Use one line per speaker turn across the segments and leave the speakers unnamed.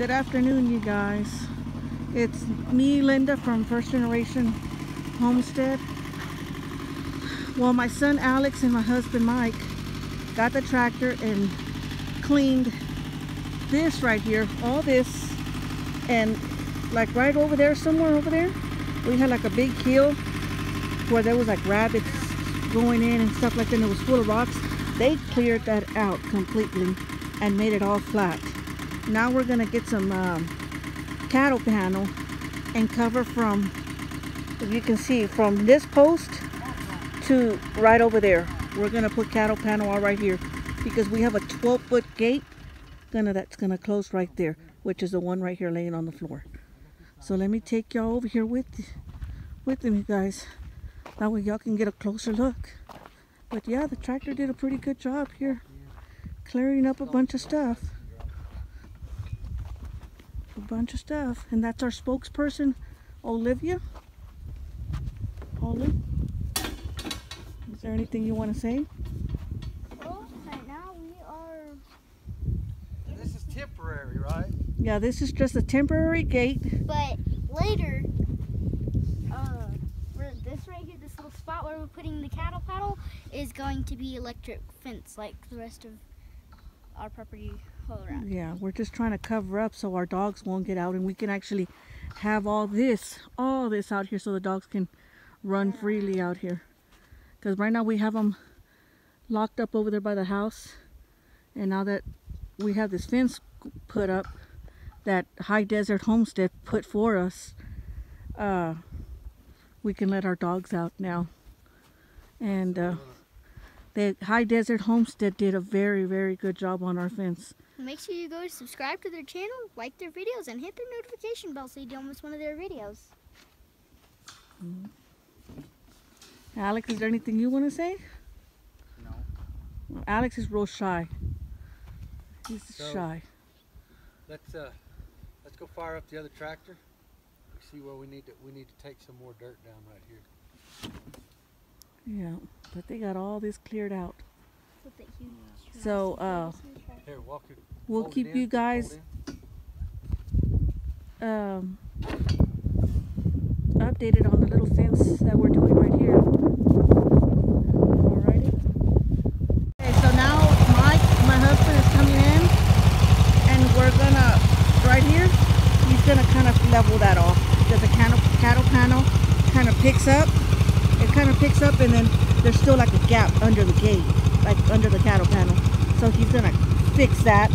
Good afternoon, you guys. It's me, Linda, from First Generation Homestead. Well, my son Alex and my husband Mike got the tractor and cleaned this right here, all this, and like right over there, somewhere over there, we had like a big hill where there was like rabbits going in and stuff like that, and it was full of rocks. They cleared that out completely and made it all flat. Now we're gonna get some um, cattle panel and cover from, you can see, from this post to right over there. We're gonna put cattle panel all right here because we have a 12 foot gate gonna that's gonna close right there, which is the one right here laying on the floor. So let me take y'all over here with with you guys. That way y'all can get a closer look. But yeah, the tractor did a pretty good job here, clearing up a bunch of stuff a bunch of stuff. And that's our spokesperson, Olivia. Oli, is there anything you want to say?
Well, right now we are.
And this is temporary, right?
Yeah, this is just a temporary gate.
But later, uh, where this right here, this little spot where we're putting the cattle panel, is going to be electric fence like the rest of our property all around.
Yeah, we're just trying to cover up so our dogs won't get out and we can actually have all this, all this out here so the dogs can run freely out here. Because right now we have them locked up over there by the house. And now that we have this fence put up that High Desert Homestead put for us, uh, we can let our dogs out now. And uh, the High Desert Homestead did a very, very good job on our fence.
Make sure you go subscribe to their channel, like their videos, and hit their notification bell so you don't miss one of their videos.
Mm. Alex, is there anything you want to say?
No.
Alex is real shy. He's
So-
shy.
Let's uh, let's go fire up the other tractor. See where we need to we need to take some more dirt down right here.
Yeah, but they got all this cleared out.
With the huge
So, uh,
Here, it.
We'll keep
in,
you guys um, updated on the little fence that we're doing right here. Alrighty. Okay, so now Mike, my husband, is coming in, and we're gonna right here. He's gonna kind of level that off because the cattle cattle panel kind of picks up. It kind of picks up, and then there's still like a gap under the gate, like under the cattle panel. So he's gonna fix that,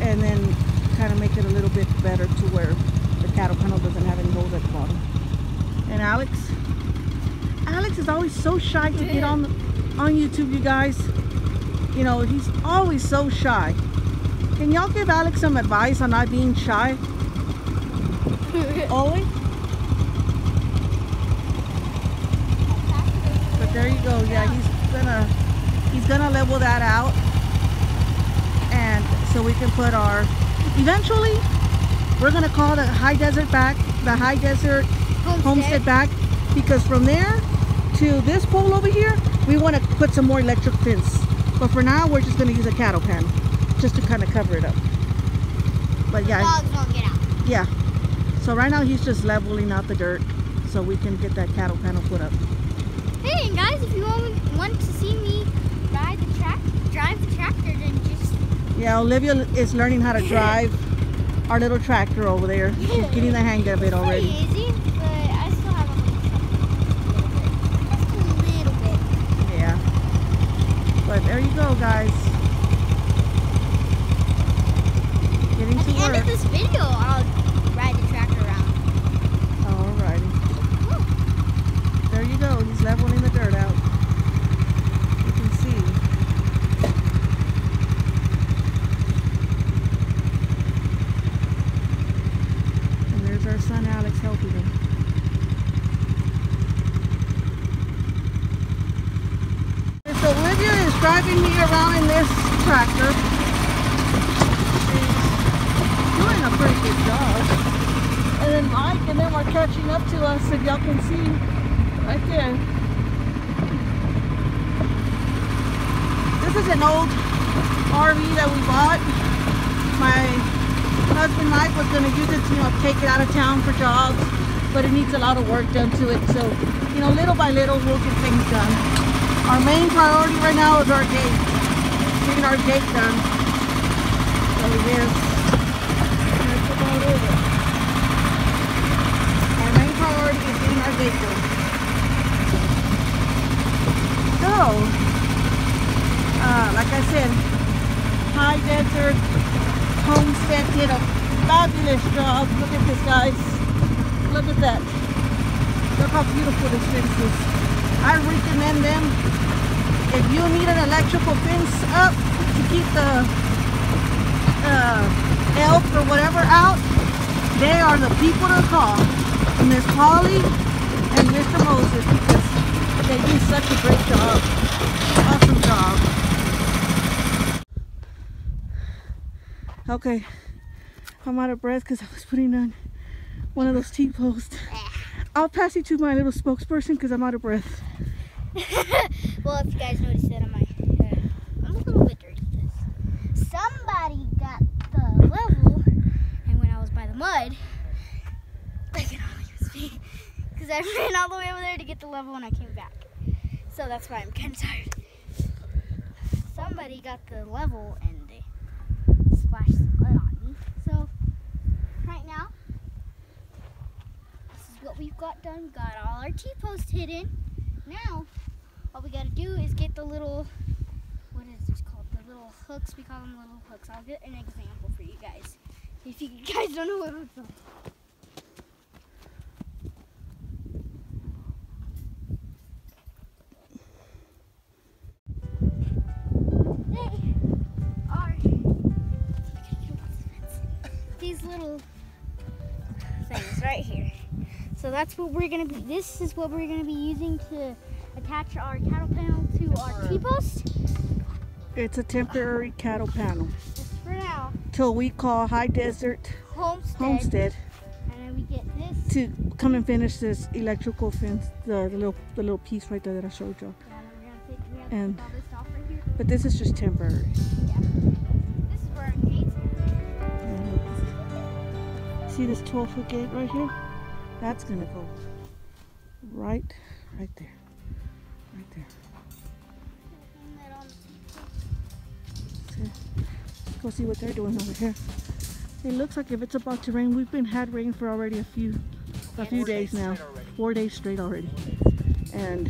and then kind of make it a little bit better to where the cattle panel doesn't have any holes at the bottom. And Alex, Alex is always so shy to get on the, on YouTube, you guys. You know, he's always so shy. Can y'all give Alex some advice on not being shy? Ollie? There you go. Yeah, he's gonna he's gonna level that out, and so we can put our. Eventually, we're gonna call the high desert back, the high desert homestead back, because from there to this pole over here, we want to put some more electric fence. But for now, we're just gonna use a cattle pen, just to kind of cover it up. But yeah,
Dogs won't get out.
yeah. So right now he's just leveling out the dirt, so we can get that cattle panel put up.
Hey, guys, if you want, want to see me ride the track, drive the tractor, then just
Yeah, Olivia is learning how to drive our little tractor over there. She's getting the hang of it already.
pretty easy, but I still have a. A little bit.
Yeah. But there you go, guys. Getting
At
to
the end of
work.
this video, I'll ride the tractor around.
Alrighty. There you go. He's leveling the dirt out. You can see. And there's our son Alex helping him. So Olivia is driving me around in this tractor. She's doing a pretty good job. And then Mike and them are catching up to us, if y'all can see right there. This is an old RV that we bought. My husband Mike was gonna use it to, you know, take it out of town for jobs, but it needs a lot of work done to it. So, you know, little by little, we'll get things done. Our main priority right now is our gate. Getting our gate done. So yes, that's about it. Our main priority is getting our gate done. So, uh, like I said, High Desert Homestead did a fabulous job. Look at this, guys. Look at that. Look how beautiful this fence is. I recommend them. If you need an electrical fence up to keep the uh, elk or whatever out, they are the people to call. Miss Holly and Mr. Moses because they do such a great job. Awesome job. Okay, I'm out of breath because I was putting on one of those T-posts. I'll pass you to my little spokesperson because I'm out of breath.
Well, if you guys noticed that on my head, I'm a little bit dirty because somebody got the level, and when I was by the mud, I can only use me because I ran all the way over there to get the level and I came back. So that's why I'm kind of tired. Somebody got the level and they splashed some mud on me. So right now, this is what we've got done. Got all our T-posts hidden. Now, all we gotta do is get the little, what is this called? The little hooks, we call them little hooks. I'll get an example for you guys. If you guys don't know what hooks are. That's what we're gonna be, this is what we're gonna be using to attach our cattle panel to our T-post.
It's a temporary cattle panel
Just for now,
till we call High Desert
homestead.
Homestead
And then we get this.
to come and finish this electrical fence, the, the little the little piece right there that I showed you.
Yeah, and then we're gonna take,
And-
to take all this right.
But this is just temporary. Yeah.
This is where our gates
See this 12 foot gate right here? That's gonna go right, right there, right there.
Hang that on the T-post.
See, go see what they're doing over here. It looks like if it's about to rain, we've been had rain for already a few, a few days now, four days straight already, and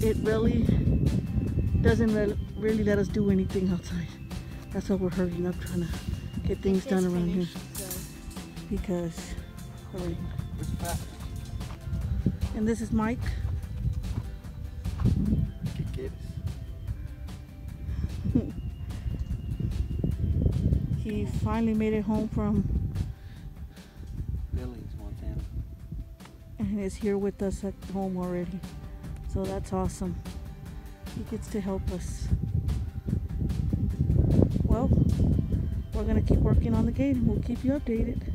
it really doesn't re- really let us do anything outside. That's why we're hurrying up trying to get things done around here because of the rain.
Where's the fastest?
And this is Mike.
Get kids.
He finally made it home from
Billings, Montana.
and is here with us at home already. So that's awesome. He gets to help us. Well, we're gonna keep working on the gate and we'll keep you updated.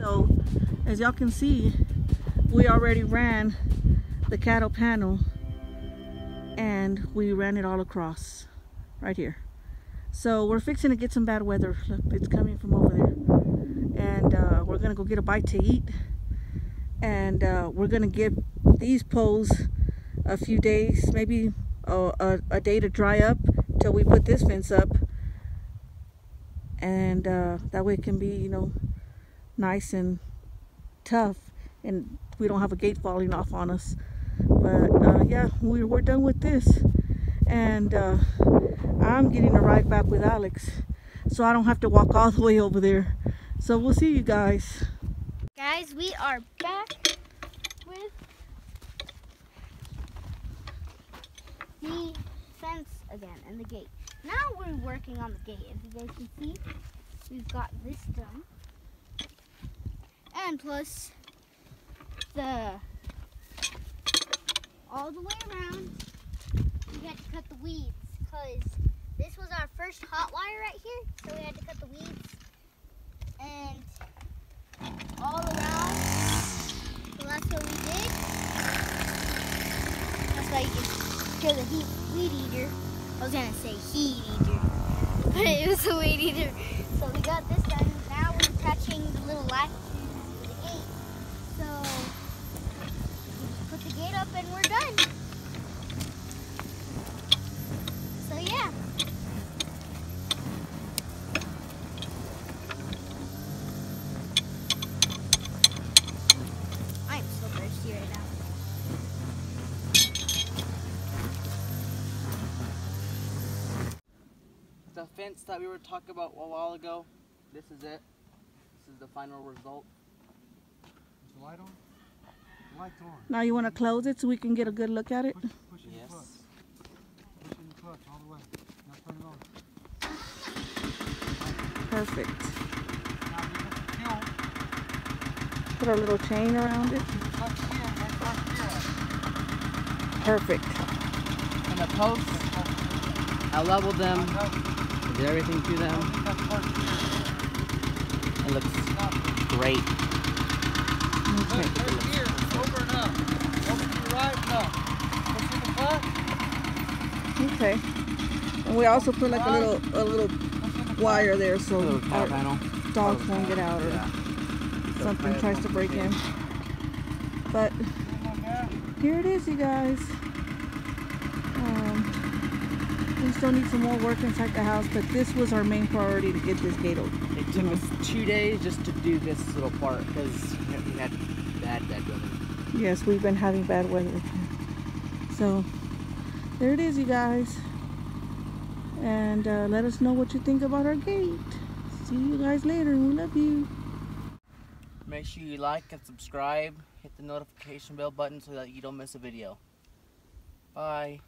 So, as y'all can see, we already ran the cattle panel and we ran it all across right here. So we're fixing to get some bad weather. Look, it's coming from over there. And uh, we're gonna go get a bite to eat. And uh, we're gonna give these poles a few days, maybe a, a, a day to dry up till we put this fence up. And uh, that way it can be, you know, nice and tough and we don't have a gate falling off on us. But uh, yeah, we, we're done with this. And uh, I'm getting a ride back with Alex. So I don't have to walk all the way over there. So we'll see you guys.
Guys, we are back with the fence again and the gate. Now we're working on the gate. As you guys can see, we've got this done. And plus the all the way around, we had to cut the weeds because this was our first hot wire right here. So we had to cut the weeds and all around. So that's what we did. That's why you can hear the heat weed eater. I was gonna say heat eater. but it was a weed eater. So we got this done. Now we're attaching the little latch to the gate. So we put the gate up and we're done. So yeah. I'm so thirsty right now.
The fence that we were talking about a while ago, this is it. This is the final result.
Is the light on? The light's on.
Now you want to close it so we can get a good look at it?
Push, push
Yes.
the clutch. Push in the clutch all the way. Now turn it.
Perfect.
Now give it the fuel.
Put a little chain around it.
Clutch gear, and first gear.
Perfect.
And the posts, I leveled them, did everything to them.
think that's first gear.
It looks great.
Okay.
First gear. Over and up. Over to the right and up. Push in the clutch.
Okay. And we also put like a little a little
Push in the
wire there so our dogs won't get out or something tries to break in. But
clutch. Come on, guys.
here it is, you guys. Um, we still need some more work inside the house, but this was our main priority to get this gate open.
It took us two days just to do this little part because we had bad, bad weather.
Yes, we've been having bad weather. So there it is, you guys. And uh, let us know what you think about our gate. See you guys later. We love you.
Make sure you like and subscribe. Hit the notification bell button so that you don't miss a video. Bye.